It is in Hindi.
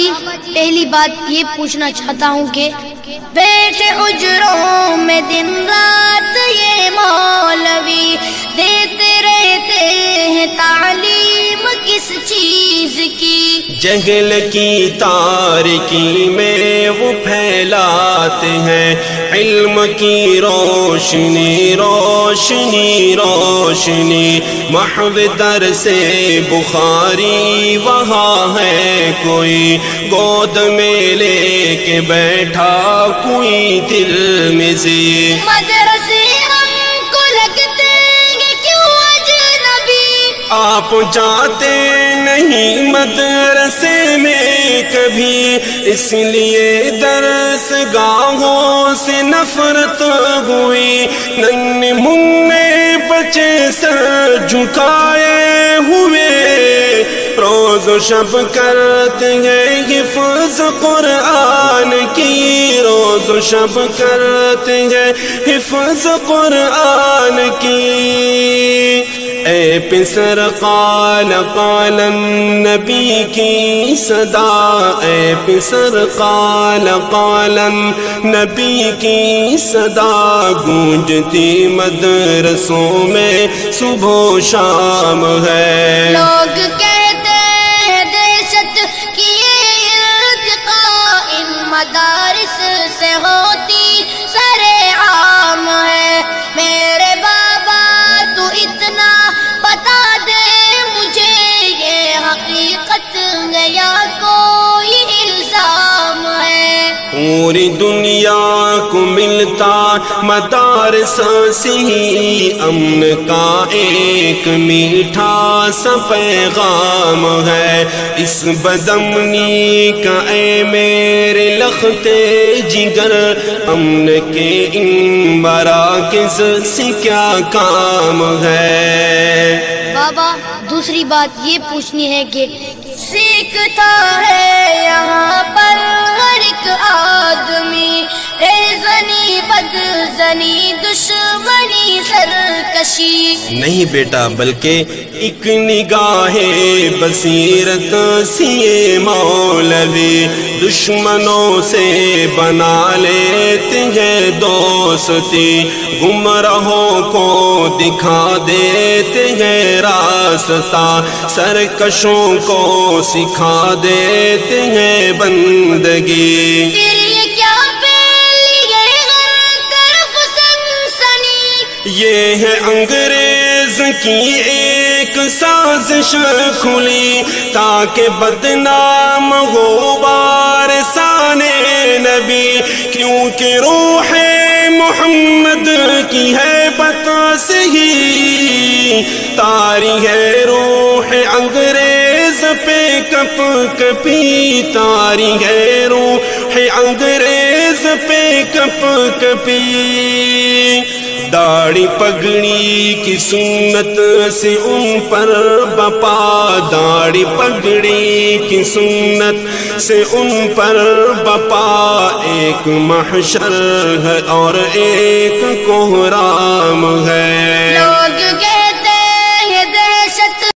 पहली बात ये पूछना चाहता हूँ कि बैठे उजरों में दिन रात ये की जहल की तारकी में वो फैलाते हैं। इल्म की रोशनी रोशनी रोशनी। महव से बुखारी वहाँ है कोई। गोद में लेके बैठा कोई दिल में से। मदरसे आप जाते नहीं मदरसे में कभी। इसलिए दरस गाहों से नफरत हुई। नन्हे मुन्ने बचे सर झुकाए हुए। रोज शब करते हैं हिफज कुरान की। रोज शब करते हैं हिफज कुरान की। ए पिसर काल कालन नबी की सदा। ए पिसर काल कालन नबी की सदा। गूंजती मदरसों में सुबह शाम है। लोग कहते हैं दहशत की ये इल्तिका इन मदारिस से होती या कोई इल्ज़ाम है। पूरी दुनिया को मिलता मदार से ही अमन का एक मीठा सा पैगाम है। इस बदमनी का ए मेरे लखते जिगर अमन के इन मराकज से क्या काम है? बाबा दूसरी बात ये पूछनी है कि सीखता है यहाँ पर हर एक आदमी। दुश्मनी सरकशी। नहीं बेटा बल्कि एक निगाहे बसीरत सिए मौलवी। दुश्मनों से बना लेते हैं दोस्ती। गुमराहों को दिखा देते हैं रास्ता। सरकशों को सिखा देते हैं बंदगी। ये है अंग्रेज़ की एक साजिश खुली, ताकि बदनाम हो वारसाने नबी। क्योंकि रूह मोहम्मद की है बता सही, तारी है रूह अंग्रेज़ पे कप कपी, तारी है रूह अंग्रेज़ पे कप कपी। दाढ़ी पगड़ी की सुन्नत से उन पर बपा। दाढ़ी पगड़ी की सुन्नत से उन पर बपा। एक महशर है और एक कोहराम है।